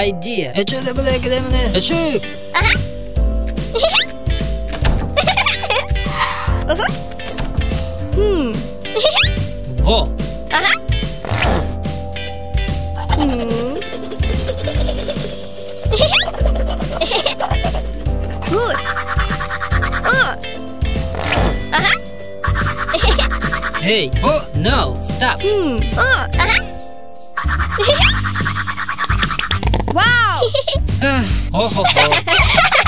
idea. It's a Oh. lemon. A. Uh huh. だ。うん。う。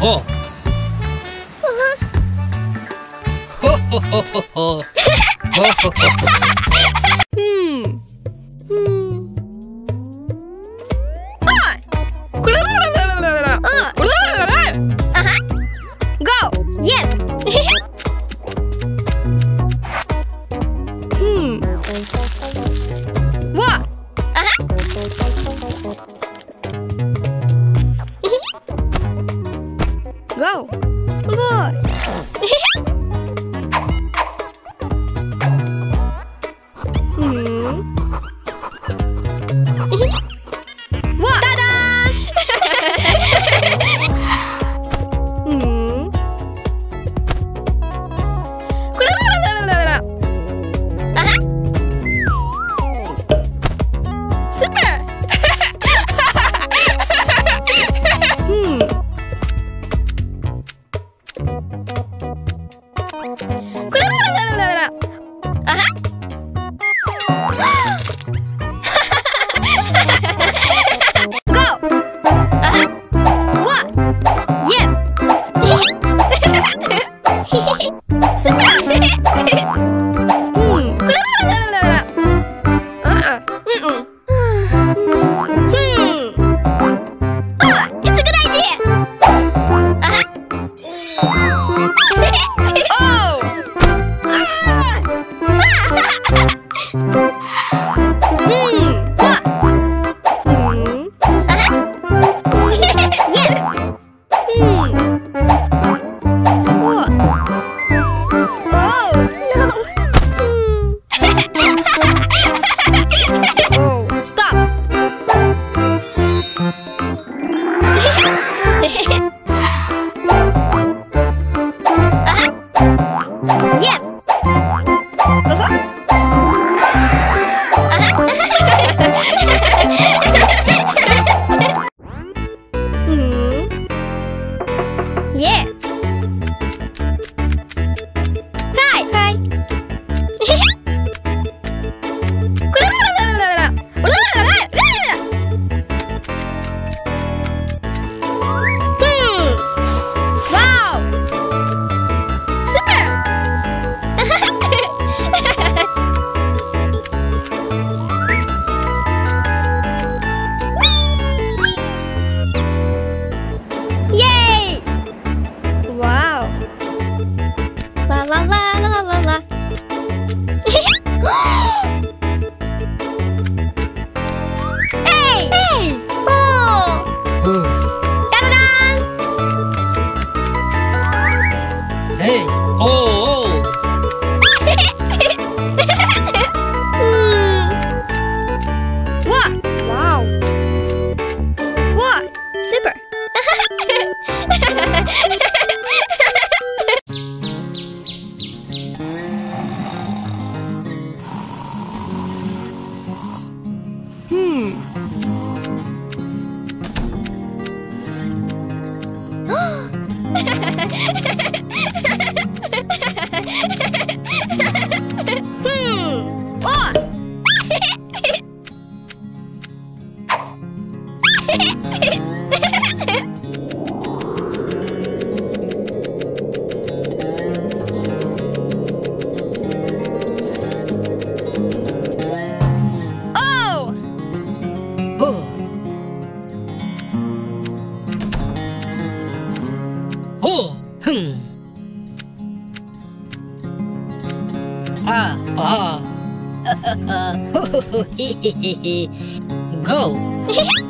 哦。哈哈哈哈哈哈哈哈哈哈哈 Go.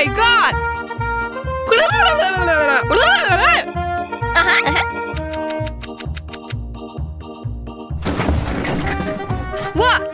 my god! What?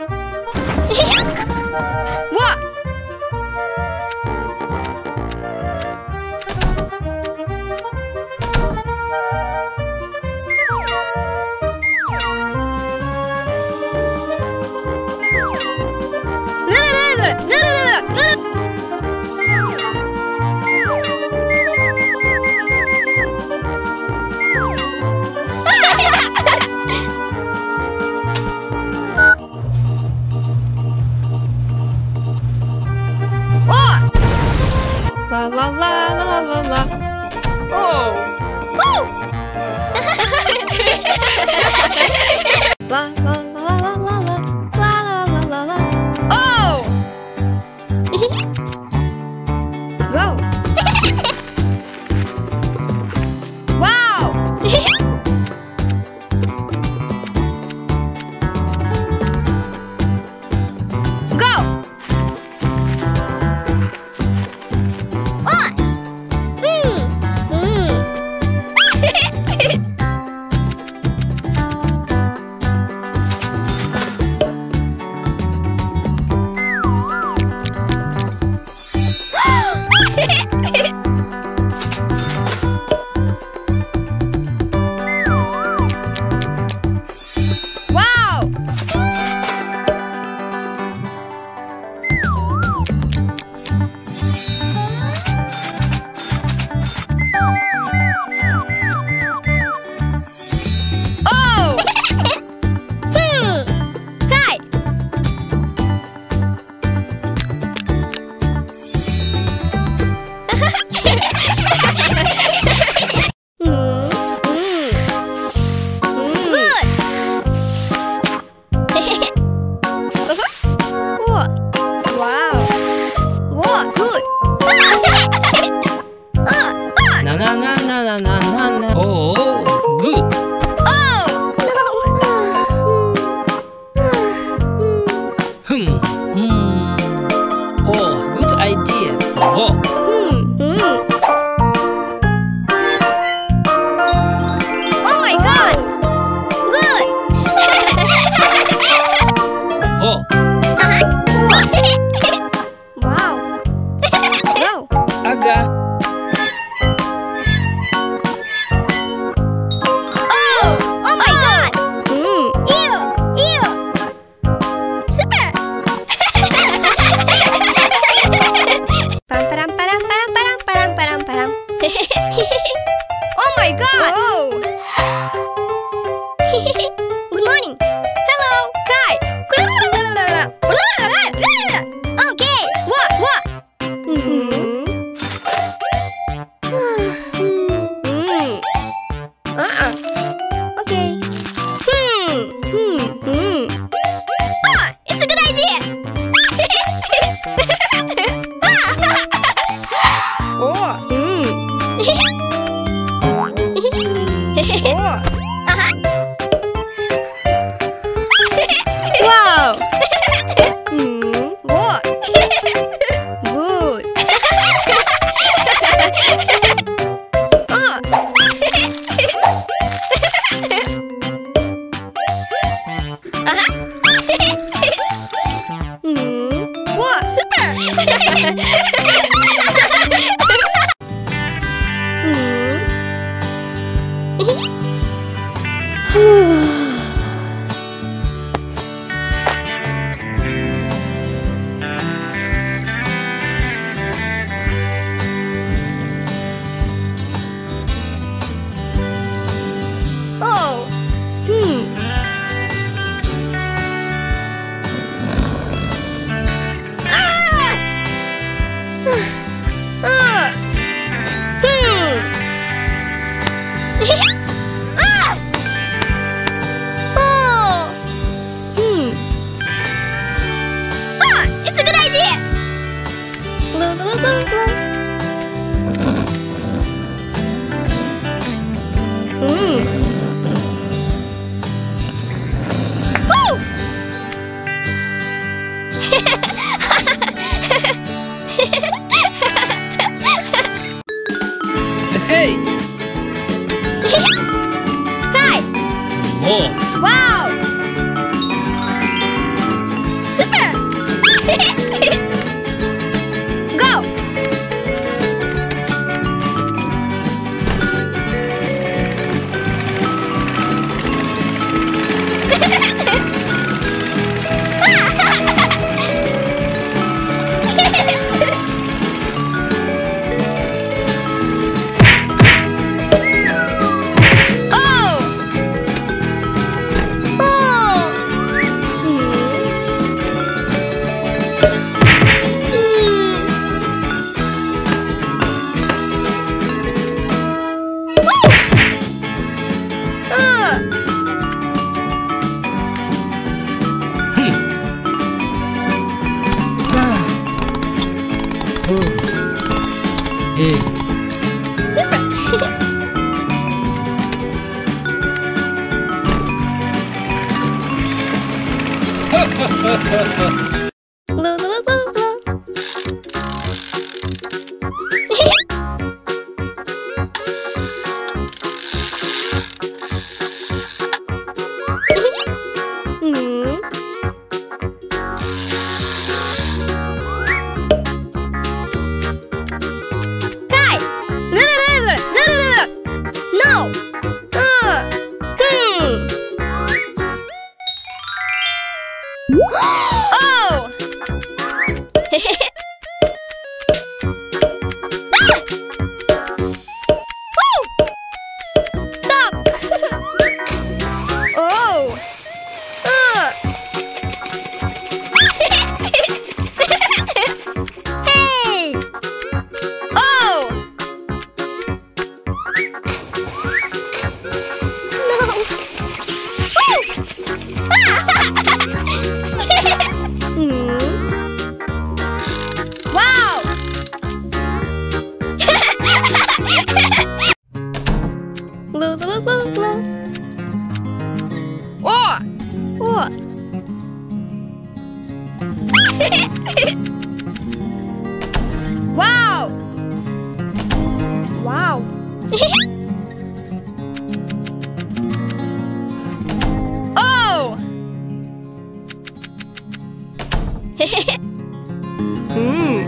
Hmm.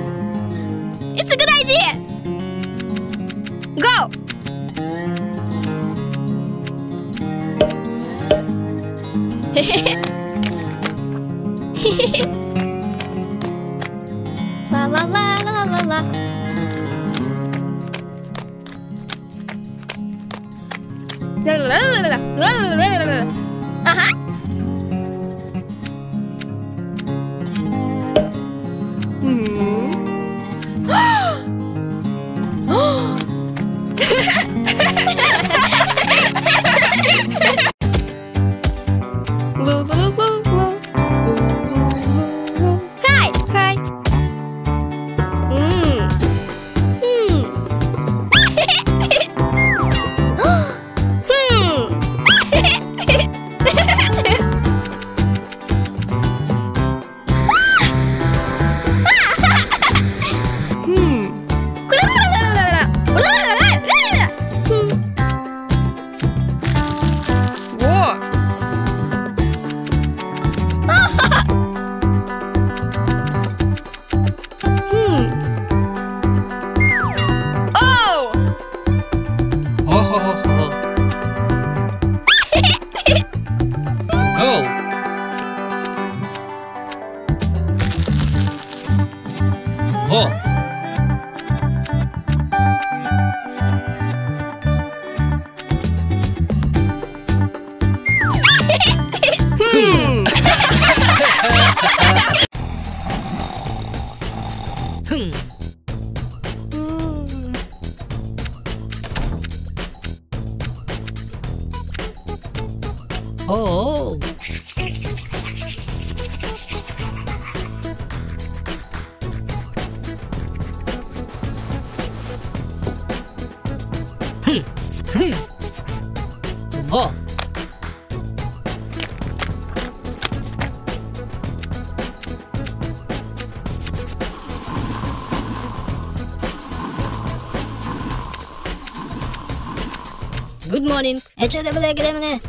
It's a good idea! Go! la la la la la la la la la la la la la la Hmm. Oh. Good morning. Ecce de vele gremene.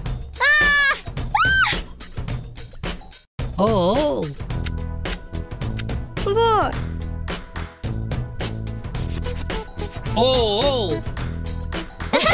Oh. Во. Oh, oh. oh, oh.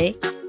day.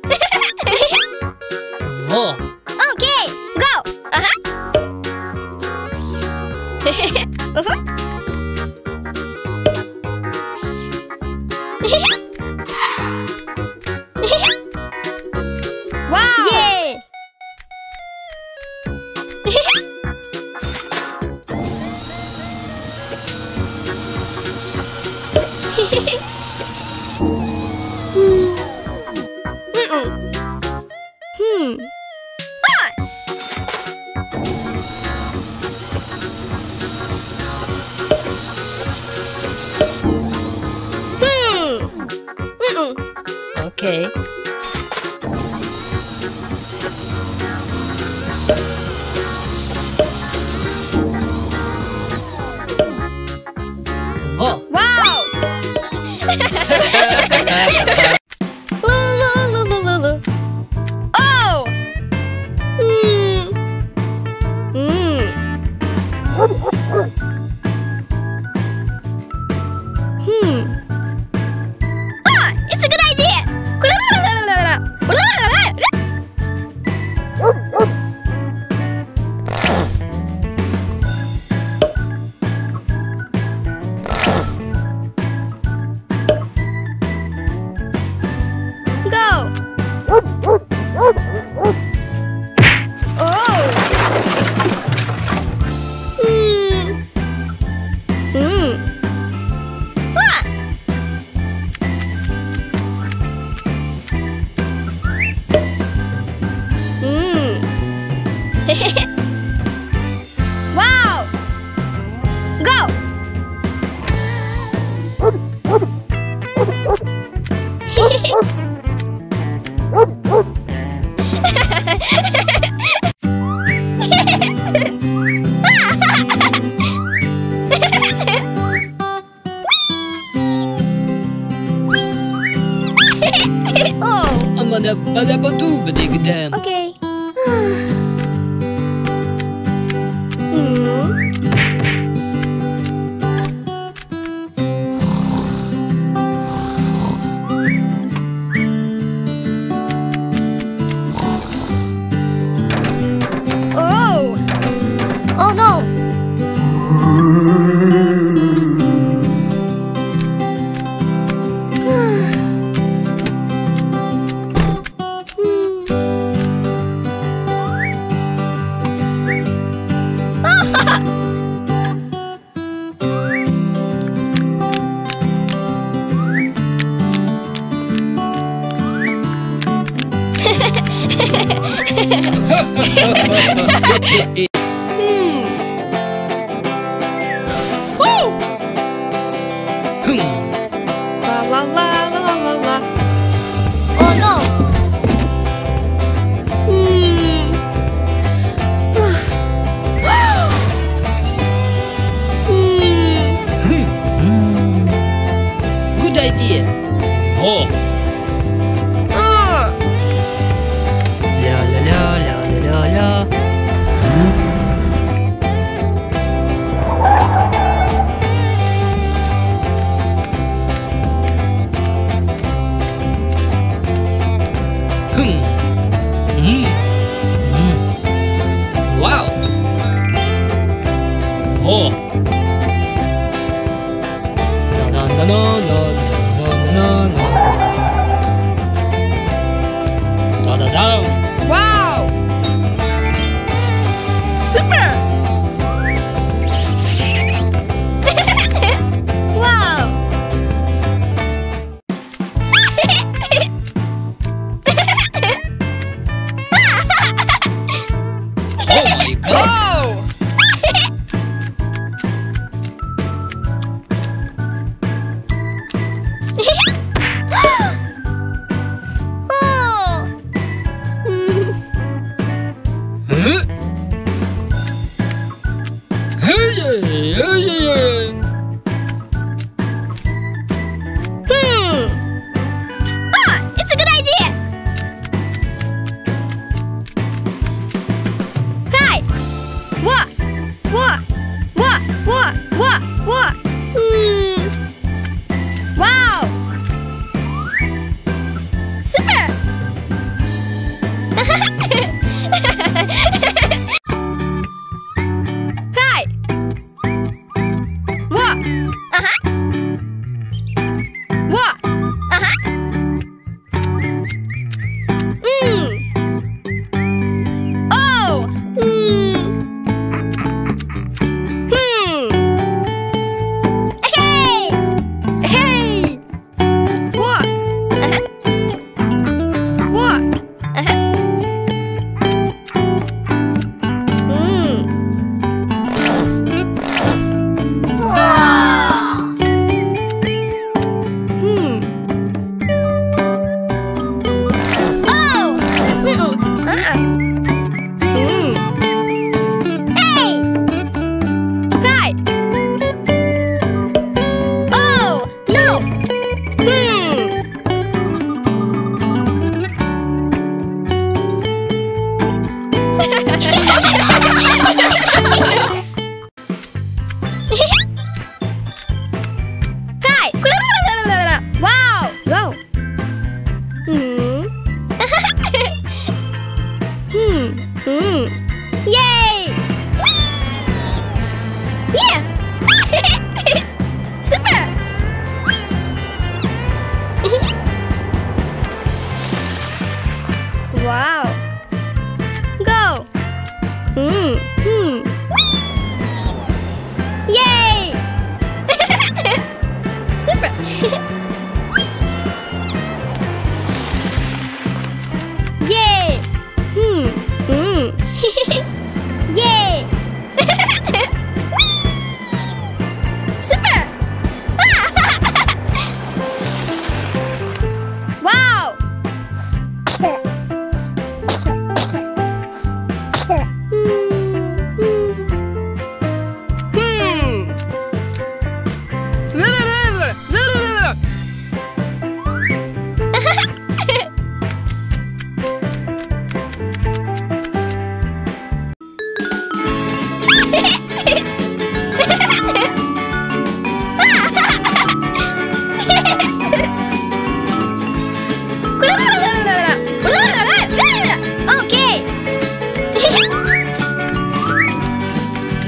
Hmm.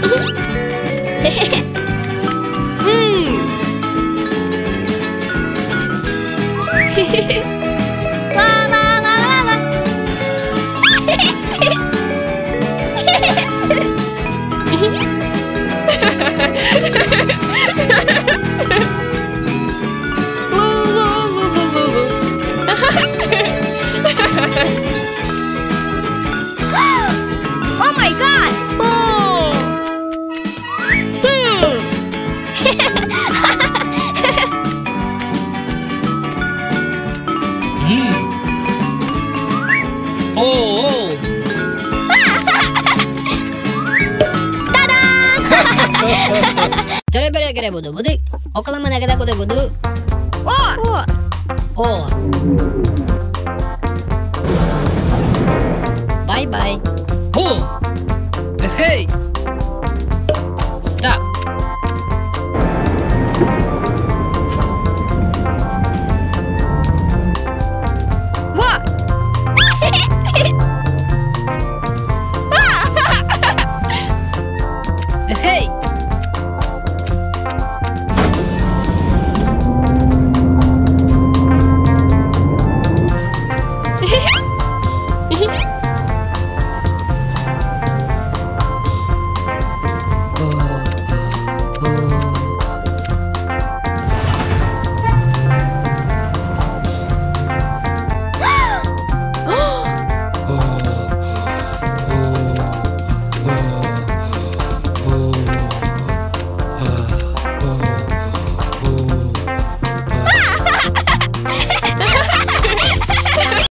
Woohoo! Bye bye. Oh. Hey. Stop.